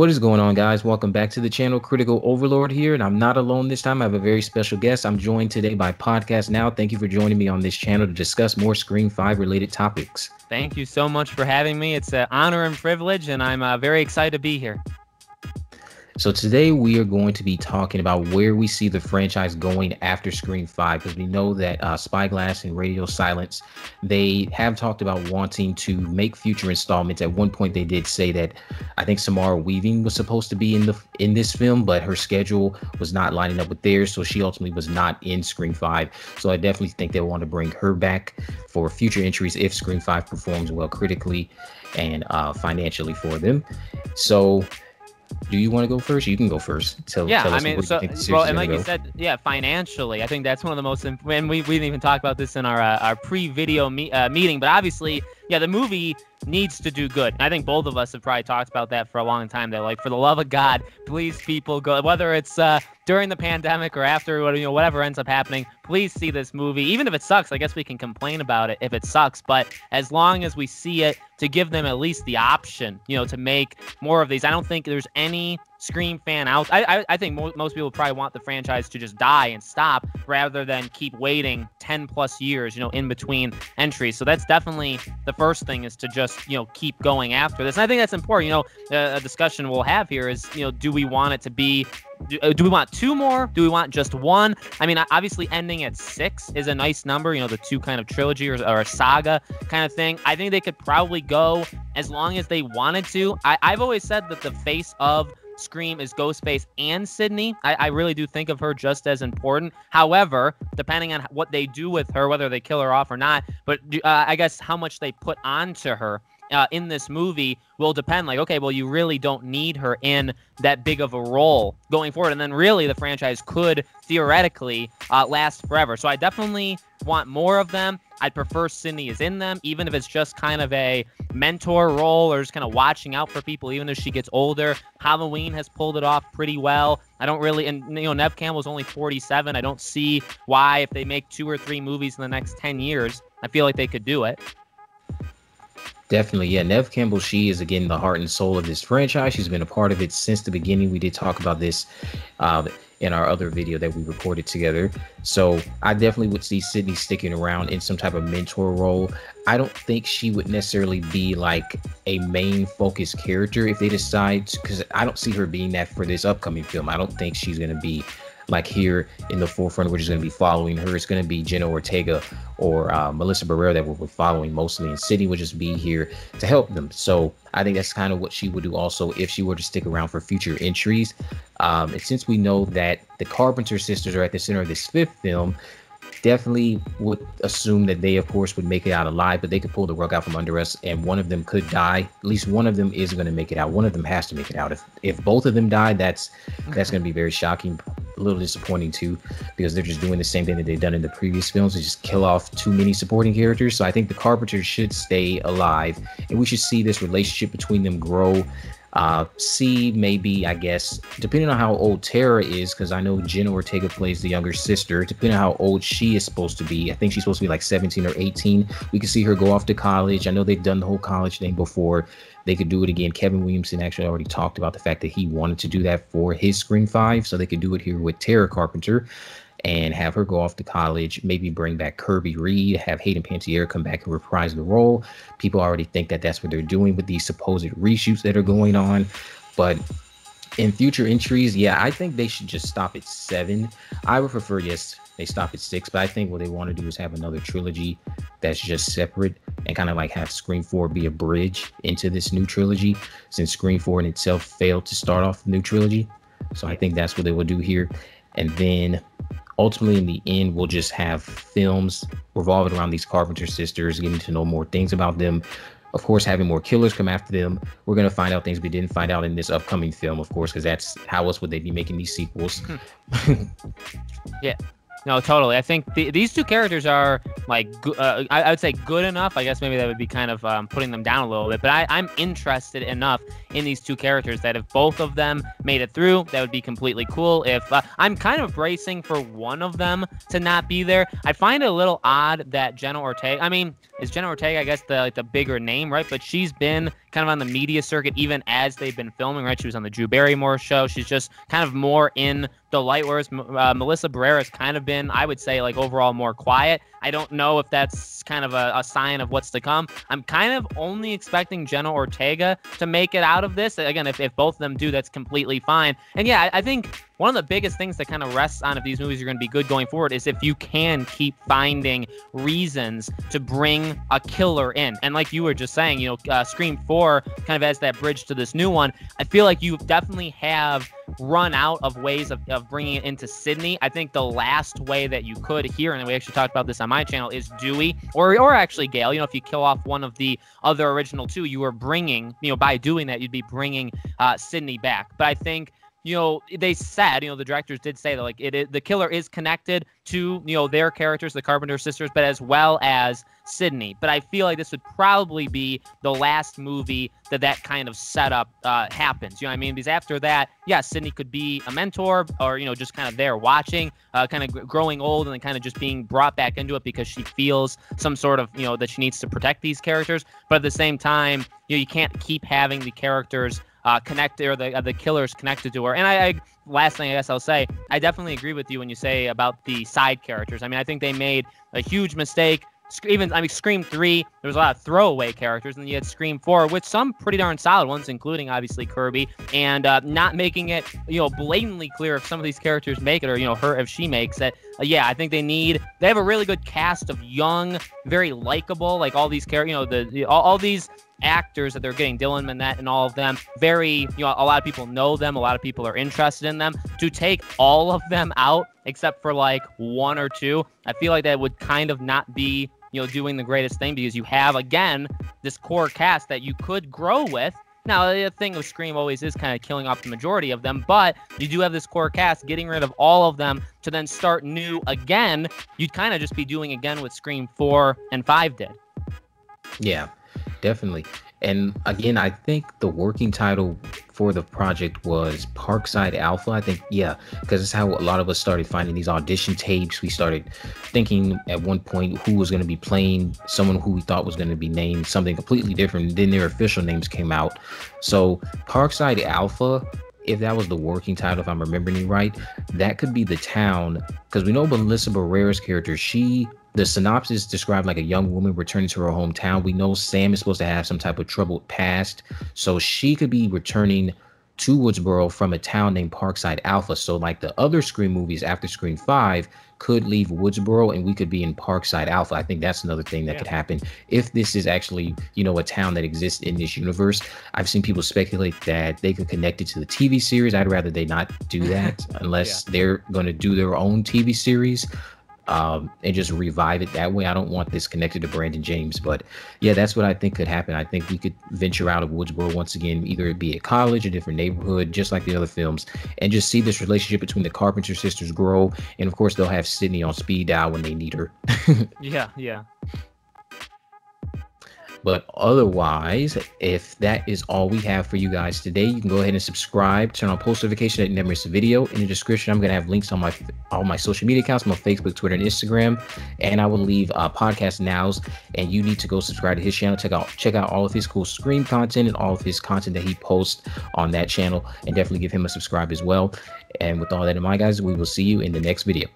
What is going on, guys? Welcome back to the channel. Critical Overlord here, and I'm not alone this time. I have a very special guest. I'm joined today by Podcast Now. Thank you for joining me on this channel to discuss more Scream 5 related topics. Thank you so much for having me. It's an honor and privilege, and I'm uh, very excited to be here. So today we are going to be talking about where we see the franchise going after Scream 5 because we know that uh, Spyglass and Radio Silence, they have talked about wanting to make future installments. At one point they did say that I think Samara Weaving was supposed to be in the in this film, but her schedule was not lining up with theirs, so she ultimately was not in Scream 5. So I definitely think they want to bring her back for future entries if Scream 5 performs well critically and uh, financially for them. So do you want to go first? You can go first. Tell, yeah, tell I mean, so well, and like go. you said, yeah, financially, I think that's one of the most. And we we didn't even talk about this in our uh, our pre-video me- uh, meeting, but obviously, yeah, the movie needs to do good. I think both of us have probably talked about that for a long time. That like, for the love of God, please, people, go. Whether it's uh, during the pandemic or after, you know, whatever ends up happening, please see this movie. Even if it sucks, I guess we can complain about it if it sucks. But as long as we see it, to give them at least the option, you know, to make more of these. I don't think there's any Scream fan out. I, I, I think mo- most people probably want the franchise to just die and stop rather than keep waiting 10 plus years, you know, in between entries. So that's definitely the first thing is to just, you know, keep going after this. And I think that's important. You know, uh, a discussion we'll have here is, you know, do we want it to be do, uh, do, we want two more? Do we want just one? I mean, obviously, ending at six is a nice number. You know, the two kind of trilogy or, or a saga kind of thing. I think they could probably go as long as they wanted to. I, I've always said that the face of Scream is Ghostface and Sidney. I, I, really do think of her just as important. However, depending on what they do with her, whether they kill her off or not, but uh, I guess how much they put onto her uh, in this movie will depend. Like, okay, well, you really don't need her in that big of a role going forward, and then really the franchise could theoretically uh, last forever. So I definitely want more of them. I'd prefer Sidney is in them, even if it's just kind of a mentor role or just kind of watching out for people, even as she gets older. Halloween has pulled it off pretty well. I don't really, and you know, Neve Campbell's only 47. I don't see why, if they make two or three movies in the next 10 years, I feel like they could do it. Definitely, yeah. Neve Campbell, she is again the heart and soul of this franchise. She's been a part of it since the beginning. We did talk about this uh, in our other video that we recorded together. So I definitely would see Sidney sticking around in some type of mentor role. I don't think she would necessarily be like a main focus character if they decide, because I don't see her being that for this upcoming film. I don't think she's going to be like here in the forefront, we're just going to be following her. It's going to be Jenna Ortega or uh, Melissa Barrera that we're following mostly, and Sidney would just be here to help them. So I think that's kind of what she would do also if she were to stick around for future entries. Um, and since we know that the Carpenter sisters are at the center of this fifth film, definitely would assume that they, of course, would make it out alive, but they could pull the rug out from under us, and one of them could die. At least one of them is going to make it out. One of them has to make it out. If if both of them die, that's that's going to be very shocking, a little disappointing too, because they're just doing the same thing that they've done in the previous films, to just kill off too many supporting characters. So I think the Carpenters should stay alive, and we should see this relationship between them grow uh, C, maybe, I guess, depending on how old Tara is, because I know Jenna Ortega plays the younger sister, depending on how old she is supposed to be. I think she's supposed to be like 17 or 18. We could see her go off to college. I know they've done the whole college thing before. They could do it again. Kevin Williamson actually already talked about the fact that he wanted to do that for his Scream 5, so they could do it here with Tara Carpenter and have her go off to college, maybe bring back Kirby Reed, have Hayden Panettiere come back and reprise the role. People already think that that's what they're doing with these supposed reshoots that are going on. But in future entries, yeah, I think they should just stop at seven. I would prefer, yes, they stop at six, but I think what they want to do is have another trilogy that's just separate and kind of like have Scream 4 be a bridge into this new trilogy since Scream 4 in itself failed to start off the new trilogy. So I think that's what they will do here. And then ultimately in the end we'll just have films revolving around these carpenter sisters getting to know more things about them. Of course having more killers come after them. We're going to find out things we didn't find out in this upcoming film of course because that's how else would they be making these sequels? Hmm. Yeah no, totally. I think the, these two characters are like uh, I, I, would say good enough. I guess maybe that would be kind of um, putting them down a little bit. But I, I'm interested enough in these two characters that if both of them made it through, that would be completely cool. If uh, I'm kind of bracing for one of them to not be there, I find it a little odd that Jenna Ortega. I mean, is Jenna Ortega, I guess, the like the bigger name, right? But she's been kind of on the media circuit even as they've been filming. Right, she was on the Drew Barrymore show. She's just kind of more in the light. Whereas uh, Melissa Barrera has kind of been, I would say, like overall more quiet. I don't know if that's kind of a, a sign of what's to come. I'm kind of only expecting Jenna Ortega to make it out of this. Again, if, if both of them do, that's completely fine. And yeah, I, I think one of the biggest things that kind of rests on if these movies are going to be good going forward is if you can keep finding reasons to bring a killer in. And like you were just saying, you know, uh, Scream 4 kind of as that bridge to this new one. I feel like you definitely have run out of ways of, of bringing it into Sidney. I think the last way that you could here, and we actually talked about this on my channel, is Dewey or or actually Gale. You know, if you kill off one of the other original two, you are bringing, you know, by doing that, you'd be bringing uh, Sidney back. But I think you know, they said, you know, the directors did say that like it the killer is connected to, you know, their characters, the Carpenter sisters, but as well as Sidney. But I feel like this would probably be the last movie that that kind of setup uh, happens. You know what I mean? Because after that, yeah, Sidney could be a mentor or, you know, just kind of there watching, uh, kind of growing old and then kind of just being brought back into it because she feels some sort of, you know, that she needs to protect these characters. But at the same time, you know, you can't keep having the characters uh, connected or the uh, the killers connected to her. And I, I, last thing I guess I'll say, I definitely agree with you when you say about the side characters. I mean, I think they made a huge mistake. Even I mean, Scream three, there was a lot of throwaway characters, and you had Scream four with some pretty darn solid ones, including obviously Kirby, and uh, not making it you know blatantly clear if some of these characters make it or you know her if she makes it. Uh, yeah, I think they need they have a really good cast of young, very likable, like all these characters, you know the, the all, all these actors that they're getting, Dylan Minnette and all of them, very, you know, a lot of people know them, a lot of people are interested in them. To take all of them out, except for like one or two, I feel like that would kind of not be, you know, doing the greatest thing because you have, again, this core cast that you could grow with. Now, the thing of Scream always is kind of killing off the majority of them, but you do have this core cast, getting rid of all of them to then start new again. You'd kind of just be doing again what Scream 4 and 5 did. Yeah definitely. And again, I think the working title for the project was Parkside Alpha. I think, yeah, because it's how a lot of us started finding these audition tapes. We started thinking at one point who was going to be playing someone who we thought was going to be named something completely different. Then their official names came out. So Parkside Alpha if that was the working title, if I'm remembering right, that could be the town. Because we know Melissa Barrera's character, she the synopsis described like a young woman returning to her hometown. We know Sam is supposed to have some type of troubled past, so she could be returning to Woodsboro from a town named Parkside Alpha. So, like the other Scream movies after Scream 5 could leave Woodsboro and we could be in Parkside Alpha. I think that's another thing that yeah. could happen if this is actually, you know, a town that exists in this universe. I've seen people speculate that they could connect it to the TV series. I'd rather they not do that unless yeah. they're going to do their own TV series um, and just revive it that way. I don't want this connected to Brandon James, but yeah, that's what I think could happen. I think we could venture out of Woodsboro once again, either it be a college, a different neighborhood, just like the other films, and just see this relationship between the Carpenter sisters grow. And of course, they'll have Sidney on speed dial when they need her. yeah, yeah. But otherwise, if that is all we have for you guys today, you can go ahead and subscribe, turn on post notification you never miss a video. In the description, I'm gonna have links on my all my social media accounts, my Facebook, Twitter, and Instagram, and I will leave uh, podcast nows. And you need to go subscribe to his channel. Check out check out all of his cool Scream content and all of his content that he posts on that channel, and definitely give him a subscribe as well. And with all that in mind, guys, we will see you in the next video.